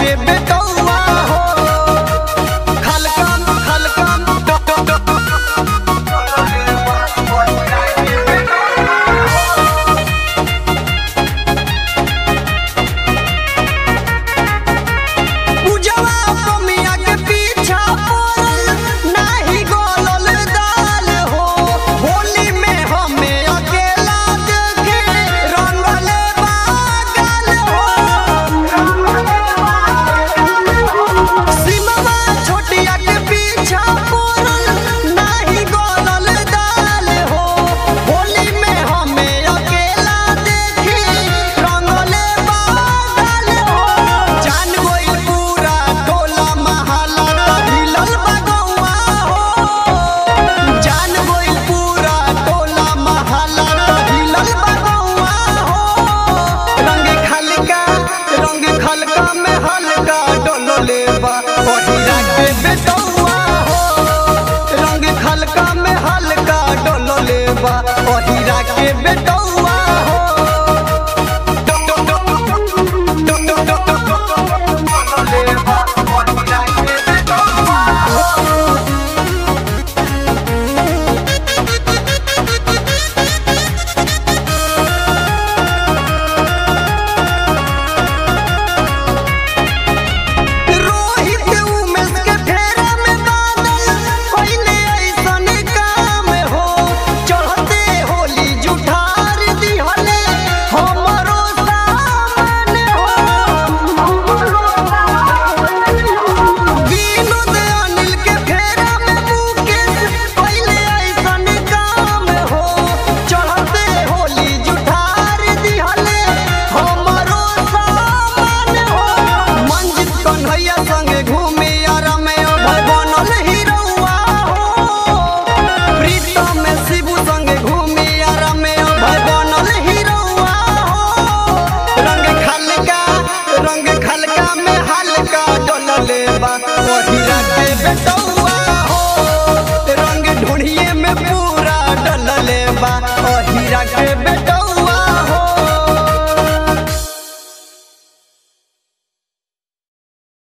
别走。baby, don't. go.